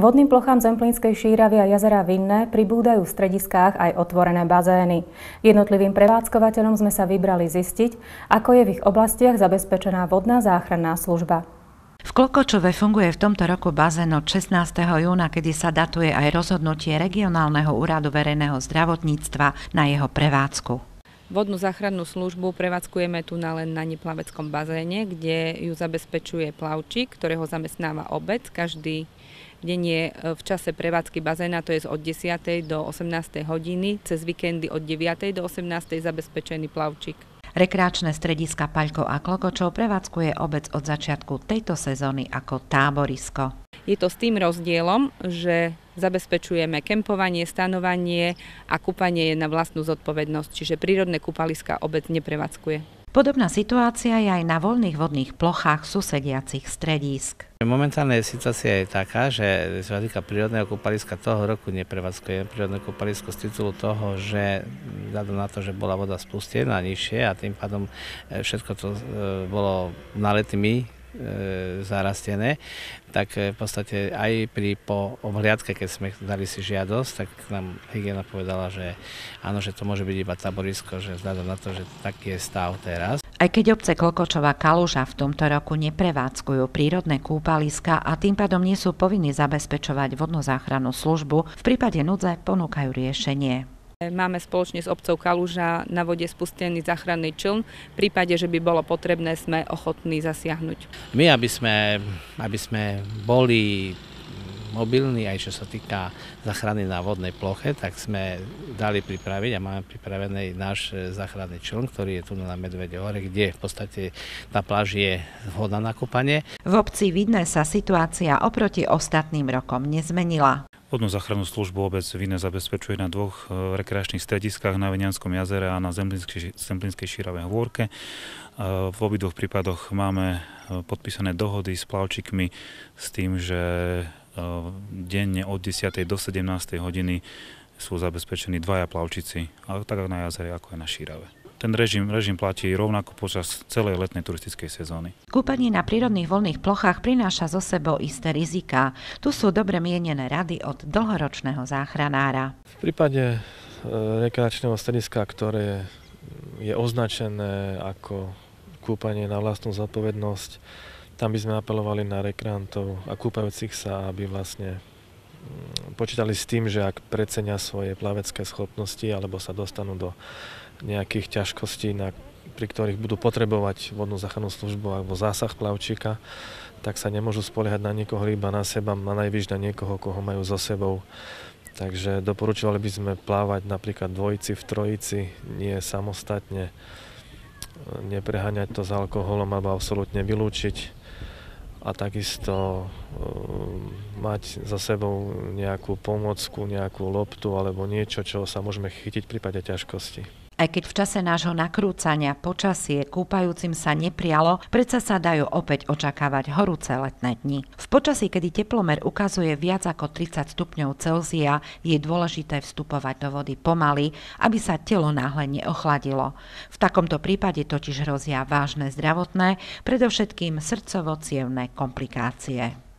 Vodným plochám Zemplínskej šíravy a jazera Vinné pribúdajú v strediskách aj otvorené bazény. Jednotlivým prevádzkovateľom sme sa vybrali zistiť, ako je v ich oblastiach zabezpečená vodná záchranná služba. V Klokočove funguje v tomto roku bazén od 16. júna, kedy sa datuje aj rozhodnutie regionálneho úradu verejného zdravotníctva na jeho prevádzku. Vodnú záchrannú službu prevádzkujeme tu na len na neplaveckom bazéne, kde ju zabezpečuje plavčík, ktorého zamestnáva obec každý deň je e, v čase prevádzky bazéna, to je od 10. do 18. hodiny, cez víkendy od 9. do 18. zabezpečený plavčík. Rekreačné strediska Paľko a Klokočov prevádzkuje obec od začiatku tejto sezóny ako táborisko. Je to s tým rozdielom, že zabezpečujeme kempovanie, stanovanie a kúpanie je na vlastnú zodpovednosť, čiže prírodné kúpaliska obec neprevádzkuje. Podobná situácia je aj na voľných vodných plochách susediacich stredísk. Momentálne situácia je taká, že sa týka prírodného kúpaliska toho roku neprevádzkujem prírodné kúpalisko z titulu toho, že vzhľadom na to, že bola voda spustená nižšie a tým pádom e, všetko to e, bolo naletými E, zarastené, tak e, v podstate aj pri po obhliadke, keď sme dali si žiadosť, tak nám hygiena povedala, že áno, že to môže byť iba taborisko, že vzhľadom na to, že taký je stav teraz. Aj keď obce Klokočová Kaluža v tomto roku neprevádzkujú prírodné kúpaliska a tým pádom nie sú povinní zabezpečovať vodnozáchrannú službu, v prípade núdze ponúkajú riešenie. Máme spoločne s obcov Kaluža na vode spustený záchranný čln. V prípade, že by bolo potrebné, sme ochotní zasiahnuť. My, aby sme, aby sme boli mobilní, aj čo sa týka záchrany na vodnej ploche, tak sme dali pripraviť a máme pripravený náš záchranný čln, ktorý je tu na Medvede hore, kde v podstate tá pláž je vhodná na kúpanie. V obci Vidné sa situácia oproti ostatným rokom nezmenila. Vodnú záchrannú službu obec Vine zabezpečuje na dvoch e, rekreačných strediskách na Vinianskom jazere a na Zemplínskej šíravej hôrke. E, v obidvoch prípadoch máme e, podpísané dohody s plavčikmi s tým, že denne od 10. do 17. hodiny sú zabezpečení dvaja plavčici, tak na jazere ako aj na Šírave ten režim, režim platí rovnako počas celej letnej turistickej sezóny. Kúpanie na prírodných voľných plochách prináša zo sebou isté rizika. Tu sú dobre mienené rady od dlhoročného záchranára. V prípade e, rekreačného strediska, ktoré je označené ako kúpanie na vlastnú zodpovednosť, tam by sme apelovali na rekreantov a kúpajúcich sa, aby vlastne počítali s tým, že ak precenia svoje plavecké schopnosti alebo sa dostanú do nejakých ťažkostí, na, pri ktorých budú potrebovať vodnú záchrannú službu alebo zásah plavčíka, tak sa nemôžu spoliehať na niekoho iba na seba, na najvyš na niekoho, koho majú so sebou. Takže doporučovali by sme plávať napríklad dvojici v trojici, nie samostatne, nepreháňať to s alkoholom alebo absolútne vylúčiť a takisto um, mať za sebou nejakú pomocku, nejakú loptu alebo niečo, čo sa môžeme chytiť v prípade ťažkosti. Aj keď v čase nášho nakrúcania počasie kúpajúcim sa neprialo, predsa sa dajú opäť očakávať horúce letné dni. V počasí, kedy teplomer ukazuje viac ako 30 stupňov Celzia, je dôležité vstupovať do vody pomaly, aby sa telo náhle neochladilo. V takomto prípade totiž hrozia vážne zdravotné, predovšetkým srdcovo komplikácie.